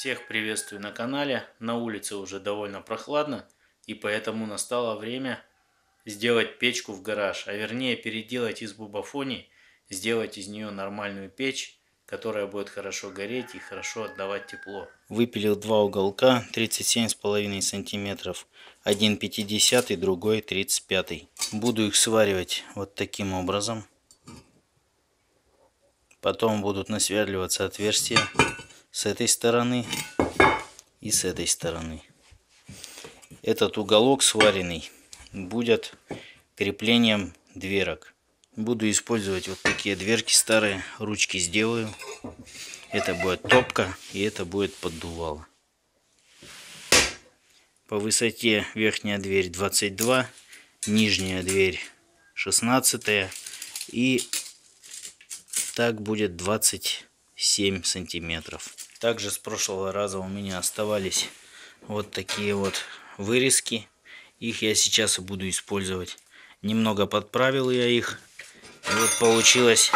Всех приветствую на канале. На улице уже довольно прохладно, и поэтому настало время сделать печку в гараж, а вернее переделать из бубафони, сделать из нее нормальную печь, которая будет хорошо гореть и хорошо отдавать тепло. Выпилил два уголка 37,5 сантиметров, один 50 другой 35. Буду их сваривать вот таким образом. Потом будут насверливаться отверстия с этой стороны и с этой стороны. Этот уголок сваренный будет креплением дверок. Буду использовать вот такие дверки старые, ручки сделаю. Это будет топка и это будет поддувало. По высоте верхняя дверь 22, нижняя дверь 16 и так будет 27 сантиметров. Также с прошлого раза у меня оставались вот такие вот вырезки. Их я сейчас и буду использовать. Немного подправил я их. И вот получилось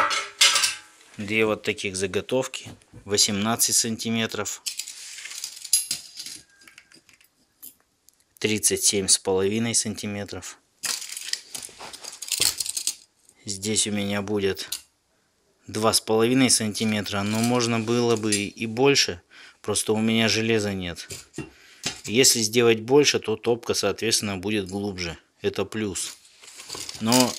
две вот таких заготовки. 18 сантиметров. 37 с половиной сантиметров. Здесь у меня будет два с половиной сантиметра, но можно было бы и больше, просто у меня железа нет. Если сделать больше, то топка, соответственно, будет глубже. Это плюс. Но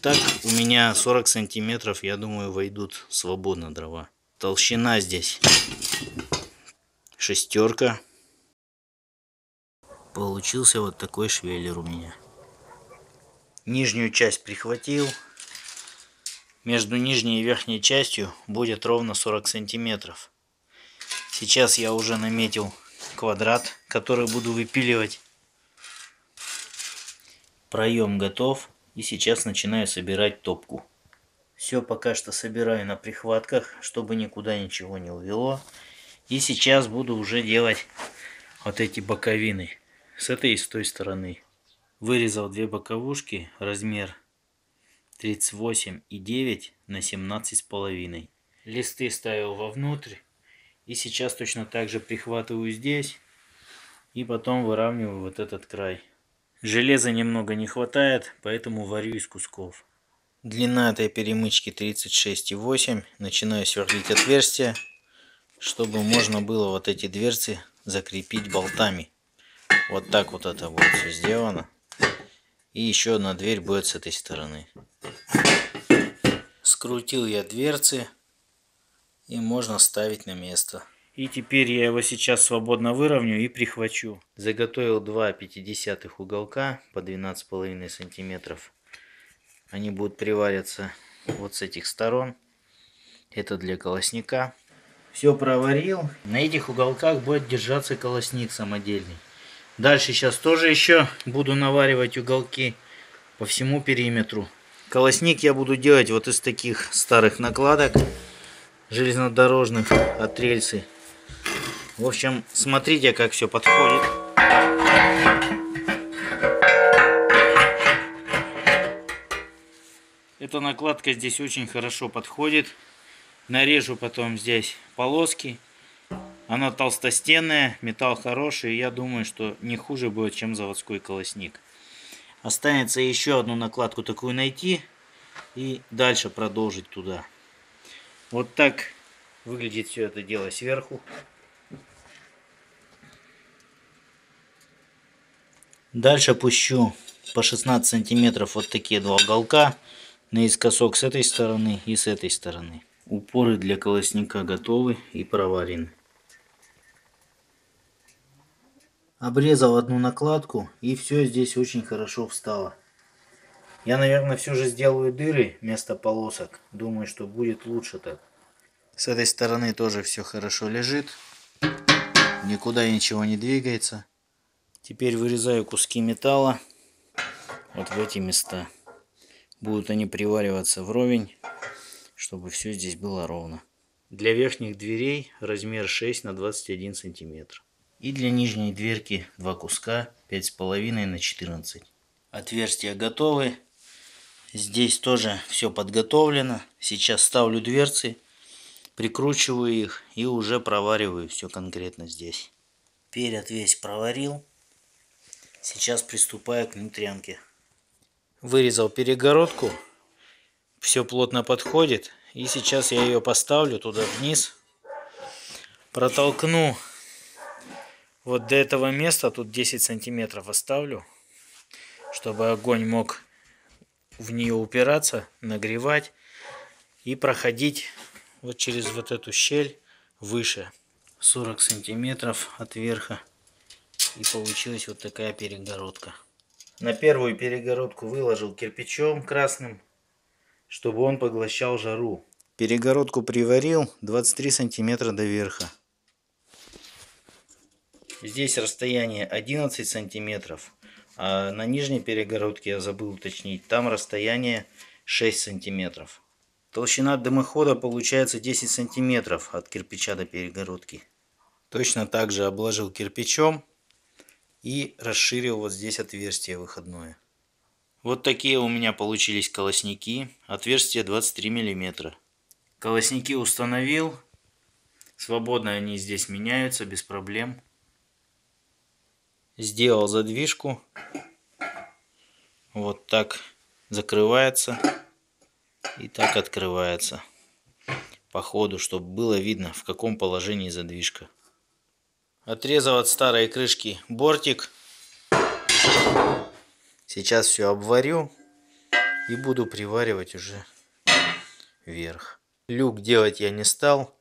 так у меня 40 сантиметров, я думаю, войдут свободно дрова. Толщина здесь шестерка. Получился вот такой швеллер у меня. Нижнюю часть прихватил, между нижней и верхней частью будет ровно 40 сантиметров. Сейчас я уже наметил квадрат, который буду выпиливать. Проем готов. И сейчас начинаю собирать топку. Все пока что собираю на прихватках, чтобы никуда ничего не увело. И сейчас буду уже делать вот эти боковины. С этой и с той стороны. Вырезал две боковушки, размер 38,9 на 17,5. Листы ставил вовнутрь. И сейчас точно так же прихватываю здесь. И потом выравниваю вот этот край. Железа немного не хватает, поэтому варю из кусков. Длина этой перемычки 36,8. Начинаю сверлить отверстия, чтобы можно было вот эти дверцы закрепить болтами. Вот так вот это будет все сделано. И еще одна дверь будет с этой стороны. Скрутил я дверцы и можно ставить на место. И теперь я его сейчас свободно выровню и прихвачу. Заготовил два 50 уголка по 12,5 сантиметров. Они будут привариться вот с этих сторон. Это для колосника. Все проварил. На этих уголках будет держаться колосник самодельный. Дальше сейчас тоже еще буду наваривать уголки по всему периметру. Колосник я буду делать вот из таких старых накладок железнодорожных от рельсы. В общем, смотрите, как все подходит. Эта накладка здесь очень хорошо подходит. Нарежу потом здесь полоски. Она толстостенная, металл хороший, я думаю, что не хуже будет, чем заводской колосник. Останется еще одну накладку такую найти и дальше продолжить туда. Вот так выглядит все это дело сверху. Дальше пущу по 16 сантиметров вот такие два уголка наискосок с этой стороны и с этой стороны. Упоры для колосника готовы и проварены. Обрезал одну накладку и все здесь очень хорошо встало. Я, наверное, все же сделаю дыры вместо полосок. Думаю, что будет лучше так. С этой стороны тоже все хорошо лежит. Никуда ничего не двигается. Теперь вырезаю куски металла вот в эти места. Будут они привариваться вровень, чтобы все здесь было ровно. Для верхних дверей размер 6 на 21 сантиметр. И для нижней дверки два куска 5,5 на 14. Отверстия готовы. Здесь тоже все подготовлено. Сейчас ставлю дверцы Прикручиваю их и уже провариваю все конкретно здесь. Перед весь проварил. Сейчас приступаю к внутрянке. Вырезал перегородку. Все плотно подходит. И сейчас я ее поставлю туда вниз. Протолкну вот до этого места. Тут 10 сантиметров оставлю. Чтобы огонь мог в нее упираться, нагревать. И проходить вот через вот эту щель выше. 40 сантиметров от верха. И получилась вот такая перегородка. На первую перегородку выложил кирпичом красным, чтобы он поглощал жару. Перегородку приварил 23 сантиметра до верха. Здесь расстояние 11 сантиметров. А на нижней перегородке, я забыл уточнить, там расстояние 6 сантиметров. Толщина дымохода получается 10 сантиметров от кирпича до перегородки. Точно так же обложил кирпичом и расширил вот здесь отверстие выходное. Вот такие у меня получились колосники. Отверстие 23 миллиметра. Колосники установил. Свободно они здесь меняются без проблем. Сделал задвижку. Вот так закрывается и так открывается. По ходу, чтобы было видно, в каком положении задвижка. Отрезал от старой крышки бортик. Сейчас все обварю и буду приваривать уже вверх. Люк делать я не стал.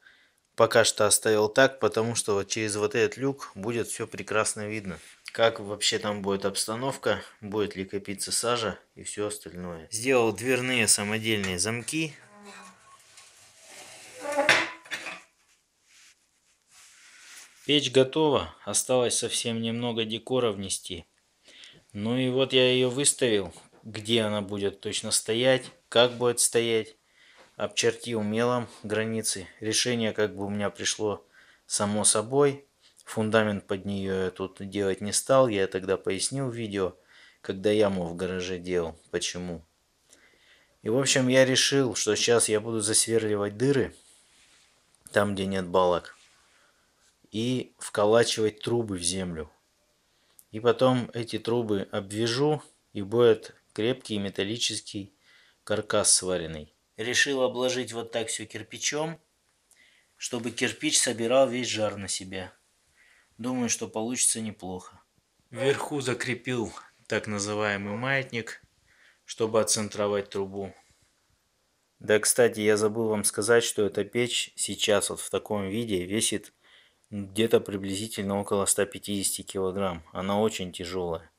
Пока что оставил так, потому что вот через вот этот люк будет все прекрасно видно. Как вообще там будет обстановка, будет ли копиться сажа и все остальное. Сделал дверные самодельные замки Печь готова, осталось совсем немного декора внести. Ну и вот я ее выставил, где она будет точно стоять, как будет стоять. Обчертил мелом границы. Решение как бы у меня пришло само собой. Фундамент под нее я тут делать не стал. Я тогда пояснил в видео, когда яму в гараже делал, почему. И в общем я решил, что сейчас я буду засверливать дыры, там где нет балок и вколачивать трубы в землю. И потом эти трубы обвяжу и будет крепкий металлический каркас сваренный. Решил обложить вот так все кирпичом, чтобы кирпич собирал весь жар на себя. Думаю, что получится неплохо. Вверху закрепил так называемый маятник, чтобы отцентровать трубу. Да, кстати, я забыл вам сказать, что эта печь сейчас вот в таком виде весит где-то приблизительно около 150 килограмм. Она очень тяжелая.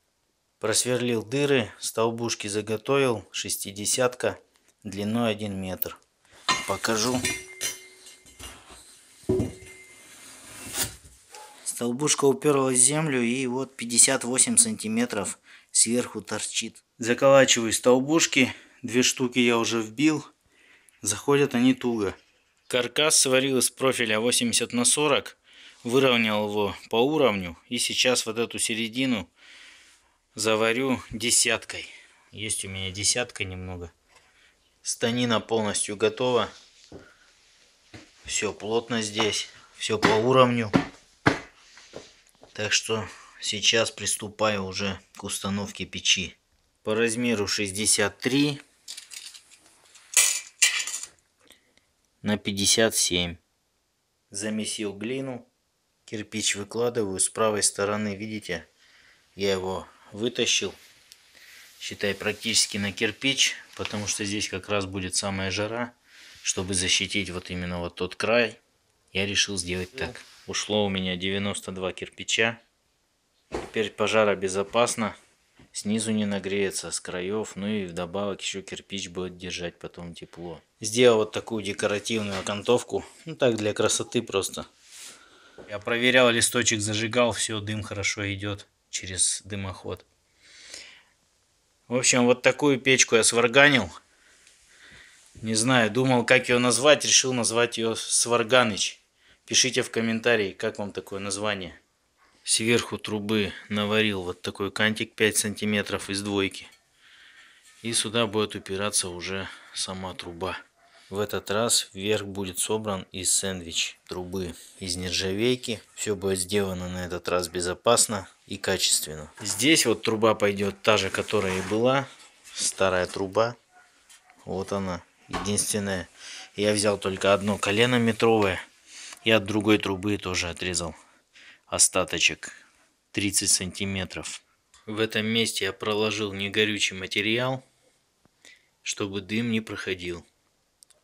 Просверлил дыры, столбушки заготовил, шестидесятка, длиной 1 метр. Покажу. Столбушка уперлась в землю и вот 58 сантиметров сверху торчит. Заколачиваю столбушки, две штуки я уже вбил, заходят они туго. Каркас сварил из профиля 80 на 40 выровнял его по уровню. И сейчас вот эту середину заварю десяткой. Есть у меня десятка немного. Станина полностью готова. Все плотно здесь. Все по уровню так что сейчас приступаю уже к установке печи. По размеру 63 на 57 замесил глину. Кирпич выкладываю с правой стороны. Видите я его вытащил. Считай практически на кирпич потому что здесь как раз будет самая жара чтобы защитить вот именно вот тот край я решил сделать так. Ушло у меня 92 кирпича. Теперь пожара безопасно снизу не нагреется с краев. Ну и вдобавок еще кирпич будет держать потом тепло. Сделал вот такую декоративную окантовку. Ну так для красоты просто. Я проверял листочек, зажигал, все, дым хорошо идет через дымоход. В общем, вот такую печку я сварганил. Не знаю, думал, как ее назвать, решил назвать ее Сварганыч. Пишите в комментарии, как вам такое название. Сверху трубы наварил вот такой кантик 5 сантиметров из двойки. И сюда будет упираться уже сама труба. В этот раз верх будет собран из сэндвич трубы из нержавейки. Все будет сделано на этот раз безопасно и качественно. Здесь вот труба пойдет та же, которая и была. Старая труба. Вот она. Единственное, я взял только одно колено метровое. И от другой трубы тоже отрезал остаточек 30 сантиметров. В этом месте я проложил негорючий материал, чтобы дым не проходил.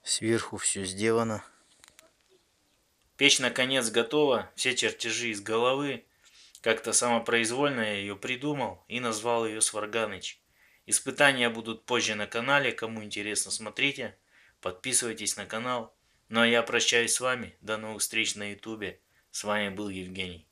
Сверху все сделано. Печь наконец готова, все чертежи из головы. Как-то самопроизвольно я ее придумал и назвал ее Сварганыч. Испытания будут позже на канале, кому интересно, смотрите. Подписывайтесь на канал. Ну а я прощаюсь с вами. До новых встреч на ютубе. С вами был Евгений.